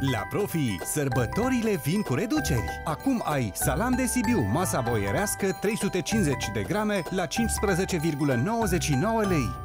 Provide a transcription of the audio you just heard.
La Profi, sărbătorile vin cu reduceri. Acum ai salam de Sibiu, masa boierească 350 de grame la 15,99 lei.